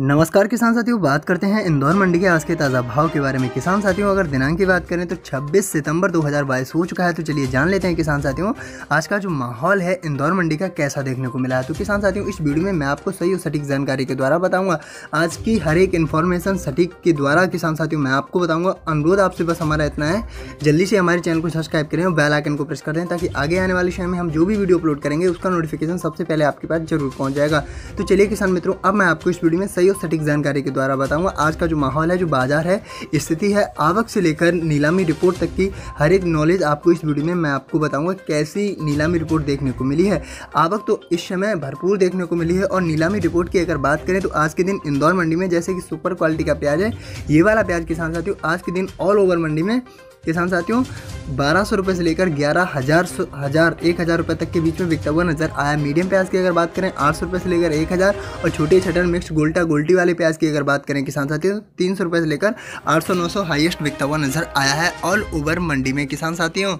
नमस्कार किसान साथियों, बात करते हैं इंदौर मंडी के आज के ताज़ा भाव के बारे में। किसान साथियों, अगर दिनांक की बात करें तो 26 सितंबर 2022 हो चुका है तो चलिए जान लेते हैं किसान साथियों, आज का जो माहौल है इंदौर मंडी का कैसा देखने को मिला है। तो किसान साथियों, इस वीडियो में मैं आपको सही और सटीक जानकारी के द्वारा बताऊँगा। आज की हर एक इन्फॉर्मेशन सटीक के द्वारा किसान साथियों, मैं आपको बताऊँगा। अनुरोध आपसे बस हमारा इतना है, जल्दी से हमारे चैनल को सब्सक्राइब करें और बेल आइकन को प्रेस कर दें, ताकि आगे आने वाले समय में हम जो भी वीडियो अपलोड करेंगे, उसका नोटिफिकेशन सबसे पहले आपके पास ज़रूर पहुँच जाएगा। तो चलिए किसान मित्रों, अब मैं आपको इस वीडियो में सही और सटीक जानकारी के द्वारा बताऊँगा। आज का जो माहौल है, जो बाज़ार है, स्थिति है आवक से लेकर नीलामी रिपोर्ट तक की हर एक नॉलेज आपको इस वीडियो में मैं आपको बताऊँगा कैसी नीलामी रिपोर्ट देखने को मिली है। आवक तो इस समय भरपूर देखने को मिली है और नीलामी रिपोर्ट की अगर बात करें तो आज के दिन इंदौर मंडी में जैसे कि सुपर क्वालिटी का प्याज है, ये वाला प्याज किसान साथियों, आज के दिन ऑल ओवर मंडी में किसान साथियों, बारह सौ रुपये से लेकर ग्यारह हज़ार हज़ार, एक हज़ार रुपये तक के बीच में बिकता हुआ नज़र आया। मीडियम प्याज की अगर बात करें, आठ सौ रुपये से लेकर एक हज़ार और छोटे छटर मिक्स गोल्टा गोल्टी वाले प्याज की अगर बात करें किसान साथियों तीन सौ रुपये से लेकर आठ सौ, नौ सौ हाइएस्ट बिकता हुआ नज़र आया है ऑल ओवर मंडी में। किसान साथियों